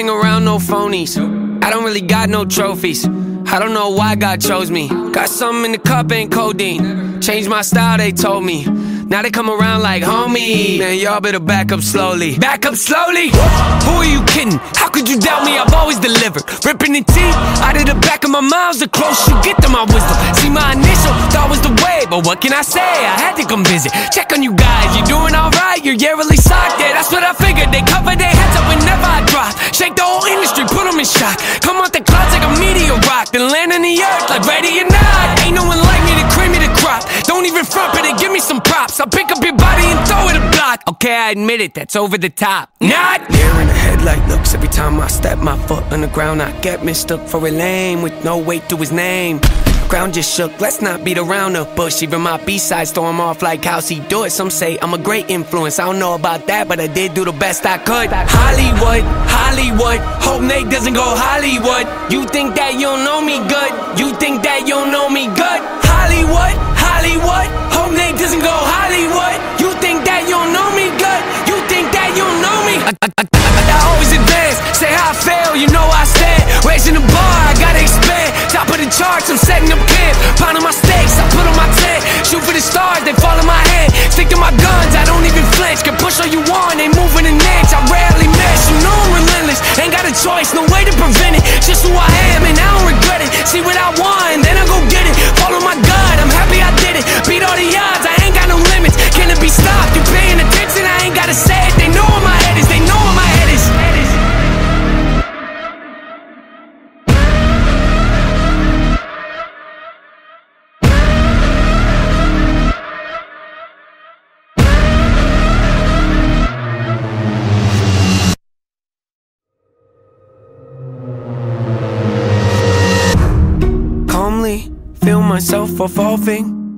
[SPEAKER 1] hang around no phonies. I don't really got no trophies. I don't know why God chose me. Got something in the cup, ain't codeine. Changed my style, they told me. Now they come around like homie. Man, y'all better back up slowly. Back up slowly? Who are you kidding? How could you doubt me? I've always delivered. Ripping the teeth out of the back of my mouth. The closer you get to my wisdom. See, my initial thought was the way, but what can I say? I had to come visit. Check on you guys. You're doing alright? You're yearly socked. Yeah, that's what I figured. They cover their heads up whenever I drop. Shake the whole industry, put them in shock. Come out the clouds like a meteor rock. Then land on the earth like ready or not. Ain't no one like me to cream Don't even front, but they give me some props. I'll pick up your body and throw it a block. Okay, I admit it, that's over the top. Not there in the headlight looks every time I step my foot on the ground. I get mistook for a lame with no weight to his name. Ground just shook, let's not beat around the bush. Even my B-side storm off like how he do it? Some say I'm a great influence. I don't know about that, but I did do the best I could. Hollywood, Hollywood, hope Nate doesn't go Hollywood. You think that you don't know me good? You think that you don't know me good? Hollywood, Hollywood, hope Nate doesn't go Hollywood. You think that you don't know me good? You think that you don't know me? I, I, I, I always advance, say how I fail, you know I stand. Raising the bar, I gotta expand. Top of the charts, I'm setting up camp. Pounding my stakes, I put on my tent. Shoot for the stars, they fall in my hand. Stick to my guns, I don't even flinch. Can push all you want, ain't moving an inch. I rarely miss, you know I'm relentless. Ain't got a choice, no way to prevent it. Just who I am, and I don't regret it. See what I want, then I go get it. Be stopped? You paying attention? I ain't gotta say it. They know where my head is, they know where my head is. Calmly feel myself evolving,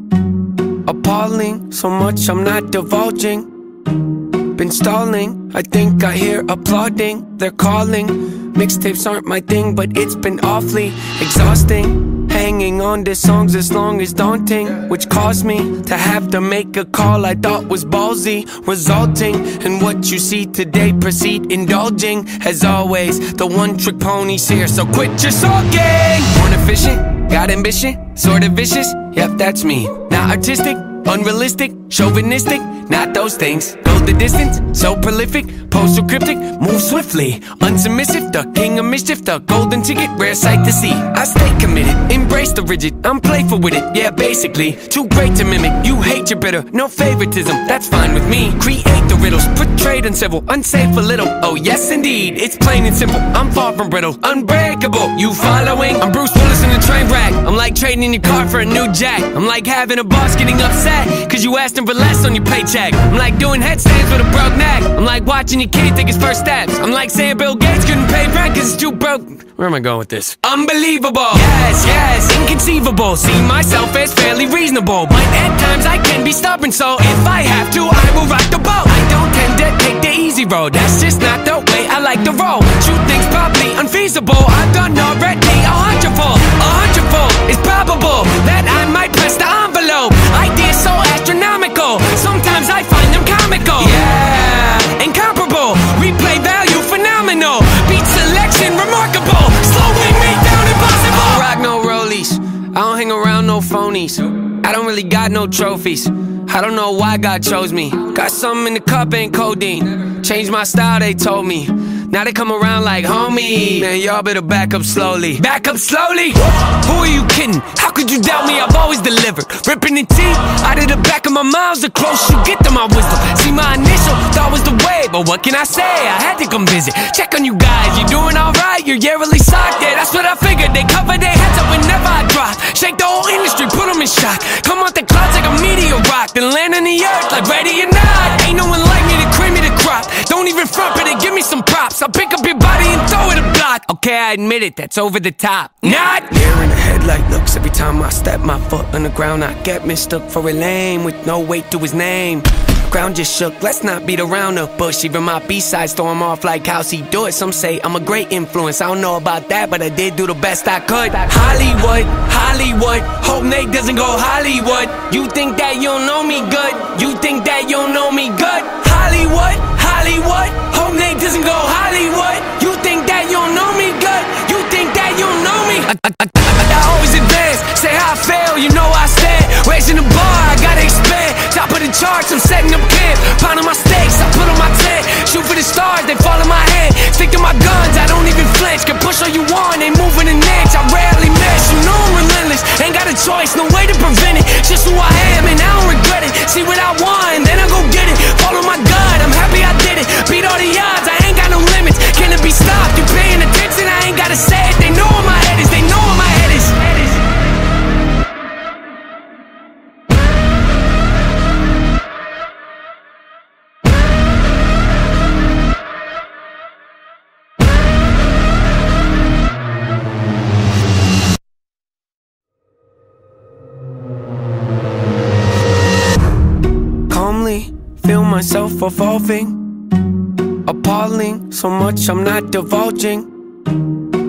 [SPEAKER 1] appalling. So much I'm not divulging. Been stalling, I think I hear applauding. They're calling. Mixtapes aren't my thing, but it's been awfully exhausting. Hanging on to songs as long as daunting, which caused me to have to make a call I thought was ballsy, resulting in what you see today. Proceed indulging, as always. The one trick pony's here, so quit your sulking. Born efficient, got ambition, sort of vicious. Yep, that's me. Not artistic, unrealistic, chauvinistic, not those things. Go the distance, so prolific, postal cryptic, move swiftly, unsubmissive, the king of mischief, the golden ticket, rare sight to see. I stay committed, embrace the rigid, I'm playful with it, yeah, basically. Too great to mimic, you hate your bitter, no favoritism, that's fine with me. Create the riddles, portrayed uncivil, unsafe a little. Oh, yes, indeed, it's plain and simple. I'm far from brittle, unbreakable. You following? I'm Bruce Willis in a train wreck. I'm like trading your car for a new Jag. I'm like having a boss getting upset, cause you asked him for less on your paycheck. I'm like doing headstands with a broke neck. I'm like watching your kid take his first steps. I'm like saying Bill Gates couldn't pay rent cause it's too broke. Where am I going with this? Unbelievable! Yes, yes, inconceivable. See myself as fairly reasonable. But at times I can be stubborn, so if I have to, I will rock the boat. I don't tend to take the easy road. That's just not the way I like to roll. Shoot things probably unfeasible. I've done already a hundredfold. A hundredfold is probable that I might press the envelope. Ideas astronomical. Sometimes I find them comical. Yeah, incomparable. Replay value phenomenal. Beat selection remarkable. Slowing me down impossible. I rock no rollies. I don't hang around no phonies. I don't really got no trophies. I don't know why God chose me. Got something in the cup, ain't codeine. Changed my style, they told me. Now they come around like homie. Man, y'all better back up slowly. Back up slowly? Who are you kidding? How could you doubt me? I've always delivered. Ripping the teeth out of the back of my mouth. The closer you get to my wisdom. See, my initial thought was the way, but what can I say? I had to come visit. Check on you guys. You doing alright? You're yearly socked. Yeah, that's what I figured. They cover their heads up whenever I drop. Shake the whole industry, put them in shock. Come out the clouds like a meteor rock. Then land on the earth like ready or not. Ain't no one like me to cream me the crop. Don't even front, they give me some props. I'll pick up your body and throw it a block. Okay, I admit it, that's over the top. Not there in the headlight looks every time I step my foot on the ground. I get mistook for a lame with no weight to his name. Ground just shook, let's not beat around the bush. Even my B-side storm off like how's he do it? Some say I'm a great influence. I don't know about that, but I did do the best I could. Hollywood, Hollywood, hope Nate doesn't go Hollywood. You think that you know me good? You think that you know me good? Hollywood, Hollywood, Nate doesn't go Hollywood. You think that you don't know me good? You think that you don't know me? I, I, I, I always advance, say how I fail, you know I stand. Raising the bar, I gotta expand. Top of the charts, I'm setting up camp. Pounding my stakes, I put on my tent. Shoot for the stars, they fall in my hand. Stick to my guns, I don't even flinch. Can push all you want, ain't moving an inch. I rarely miss, you know I'm relentless. Ain't got a choice, no way to prevent it. Just who I am, and I don't regret it. See what I want, evolving, appalling. So much I'm not divulging.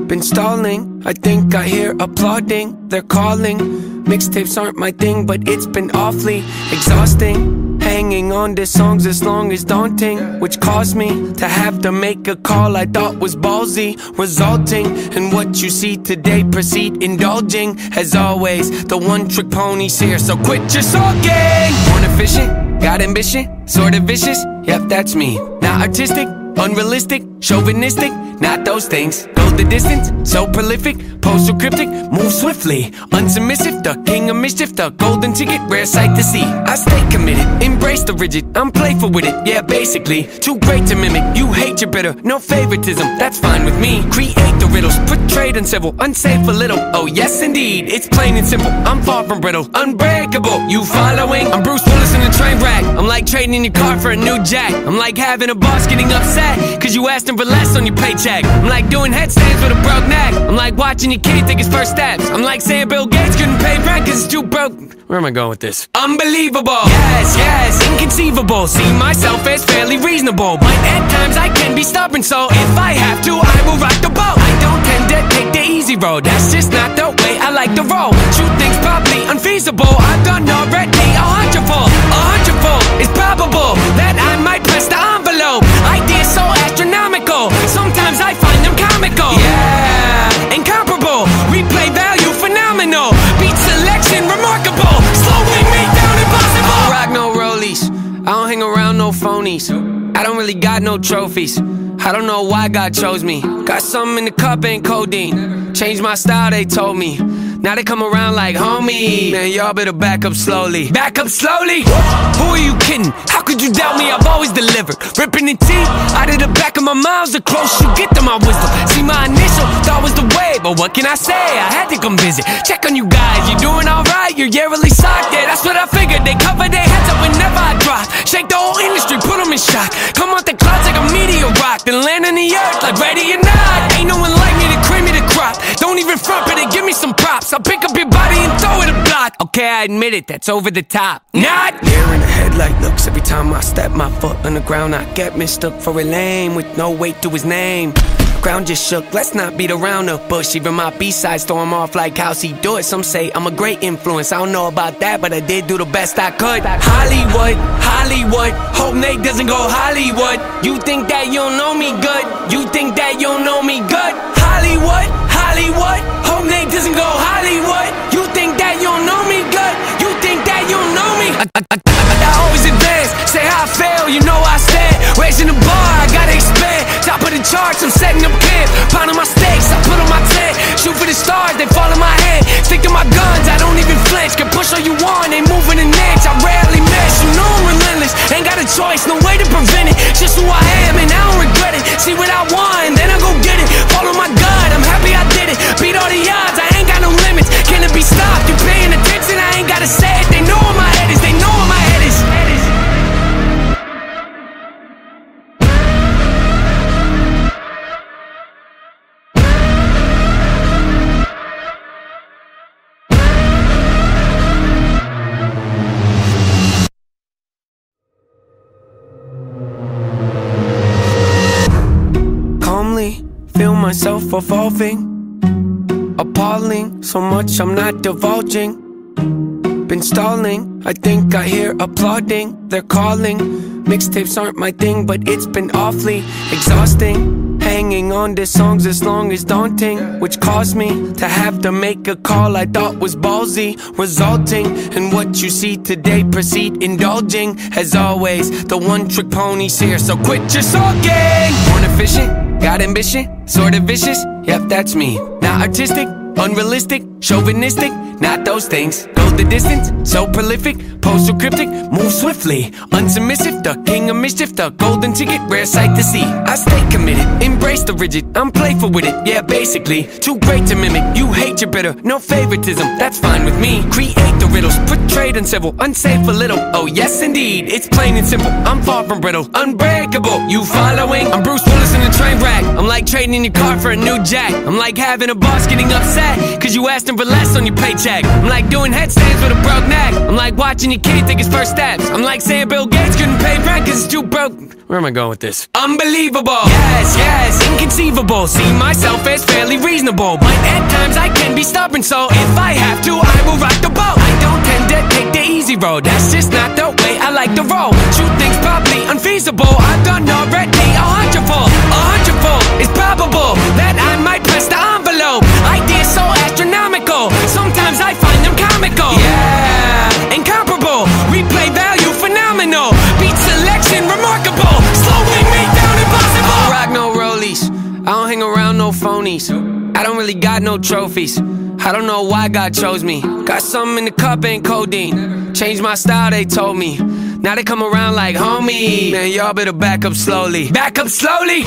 [SPEAKER 1] Been stalling, I think I hear applauding. They're calling. Mixtapes aren't my thing, but it's been awfully exhausting. Hanging on to songs as long as daunting, which caused me to have to make a call I thought was ballsy, resulting in what you see today. Proceed indulging, as always. The one trick pony's here, so quit your sulking. Born efficient, got ambition, sort of vicious. Yep, that's me. Not artistic, unrealistic, chauvinistic, not those things. Go the distance, so prolific, post postal cryptic, move swiftly, unsubmissive, the king of mischief, the golden ticket, rare sight to see. I stay committed, embrace the rigid, I'm playful with it, yeah, basically. Too great to mimic, you hate your bitter, no favoritism, that's fine with me. Create the riddles, portrayed uncivil, unsafe a little, oh yes indeed, it's plain and simple. I'm far from brittle, unbreakable, you following? I'm Bruce Willis in a train wreck, I'm like trading in your car for a new Jag. I'm like having a boss getting upset, cause you asked him for less on your paycheck. I'm like doing headstands with a broke neck. I'm like watching your kid take his first steps. I'm like saying Bill Gates couldn't pay rent cause it's too broke. Where am I going with this? Unbelievable. Yes, yes, inconceivable. See myself as fairly reasonable. But at times I can be stubborn, so if I have to, I will rock the boat. I don't tend to take the easy road. That's just not the way I like to roll. Shoot things probably unfeasible. I've done already a hundredfold. A hundredfold. It's probable that I might press the envelope. Ideas so astronomical. Sometimes I find them comical. Yeah, incomparable. Replay value phenomenal. Beat selection remarkable. Slowing me down impossible. I rock no rollies. I don't hang around no phonies. I don't really got no trophies. I don't know why God chose me. Got something in the cup, ain't codeine. Changed my style, they told me. Now they come around like homie. Man, y'all better back up slowly. Back up slowly? Who are you kidding? How could you doubt me? I've always delivered. Ripping the teeth out of the back of my mouth. The closer you get to my wisdom. See, my initial thought was the way, but what can I say? I had to come visit. Check on you guys. You doing alright? You're yearly socked. Yeah, that's what I figured. They cover their heads up whenever I drop. Shake the whole industry, put them in shock. Come out the clouds like a meteor rock. Then land on the earth like ready or not. Ain't no one like me to cream me the crop. Don't even front, they give me some props. I'll pick up your body and throw it a block. Okay, I admit it, that's over the top. Not there in the headlight looks every time I step my foot on the ground. I get mistook for a lame with no weight to his name. Ground just shook, let's not beat around the bush. Even my B-sides throw him off like how he do it. Some say I'm a great influence, I don't know about that, but I did do the best I could. Hollywood, Hollywood, hope Nate doesn't go Hollywood. You think that you know me good? You think that you know me good? Hollywood, Hollywood, hope Nate doesn't go Hollywood. You think that you don't know me good? You think that you don't know me? I, I, I, I always advance, say how I fail, you know I stand. Raising the bar, I gotta expand. Top of the charts, I'm setting up camp. Pounding my stakes, I put on my tent. Shoot for the stars, they fall in my hand. Stick to my guns, I don't even flinch. Can push all you want, ain't moving an inch. I rarely miss, you know I'm relentless. Ain't got a choice, no way to prevent it. Just who I am, and I don't regret it. See what I want, evolving, appalling. So much I'm not divulging. Been stalling, I think I hear applauding. They're calling. Mixtapes aren't my thing, but it's been awfully exhausting. Hanging on to songs as long as daunting, which caused me to have to make a call I thought was ballsy, resulting in what you see today. Proceed indulging, as always. The one trick pony's here, so quit your sulking. Efficient, got ambition, sort of vicious. Yep, that's me. Not artistic, unrealistic, chauvinistic, not those things. The distance, so prolific, post postal cryptic, move swiftly, unsubmissive, the king of mischief, the golden ticket, rare sight to see. I stay committed, embrace the rigid, I'm playful with it, yeah, basically. Too great to mimic, you hate your bitter, no favoritism, that's fine with me. Create the riddles, portrayed uncivil, unsafe a little, oh yes indeed, it's plain and simple. I'm far from brittle, unbreakable, you following? I'm Bruce Willis in a train wreck, I'm like trading in your car for a new Jag. I'm like having a boss getting upset, cause you asked him for less on your paycheck. I'm like doing headstands stands with a broke neck. I'm like watching your kid take his first steps. I'm like saying Bill Gates couldn't pay rent cause it's too broke. Where am I going with this? Unbelievable. Yes, yes, inconceivable. See myself as fairly reasonable. But at times I can be stubborn, so if I have to, I will rock the boat. I don't tend to take the easy road. That's just not the way I like to roll. Shoot things probably unfeasible. I've done already a hundredfold. A hundredfold is probable that I comical. Yeah, incomparable. Replay value phenomenal. Beat selection remarkable. Slowing me down impossible. I rock no rollies. I don't hang around no phonies. I don't really got no trophies. I don't know why God chose me. Got something in the cup, ain't codeine. Changed my style, they told me. Now they come around like homie. Man, y'all better back up slowly. Back up slowly?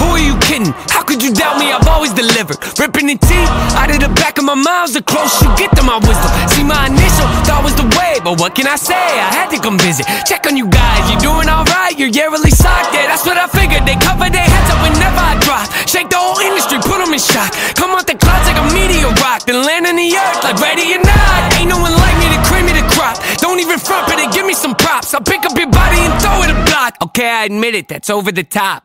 [SPEAKER 1] Who are you kidding? How could you doubt me? I've always delivered. Ripping the teeth out of the back of my mouth. The closer you get to my wisdom. See, my initial thought was the way, but what can I say? I had to come visit. Check on you guys. You doing alright? You're yearly socked. Yeah, that's what I figured. They cover their heads up whenever I drop. Shake the whole industry, put them in shock. Come out the clouds like a meteor rock. Then land on the earth like ready or not. Ain't no one like me to cream me the crop. Don't even front, but give me some props. I'll pick up your body and throw it a block. Okay, I admit it, that's over the top.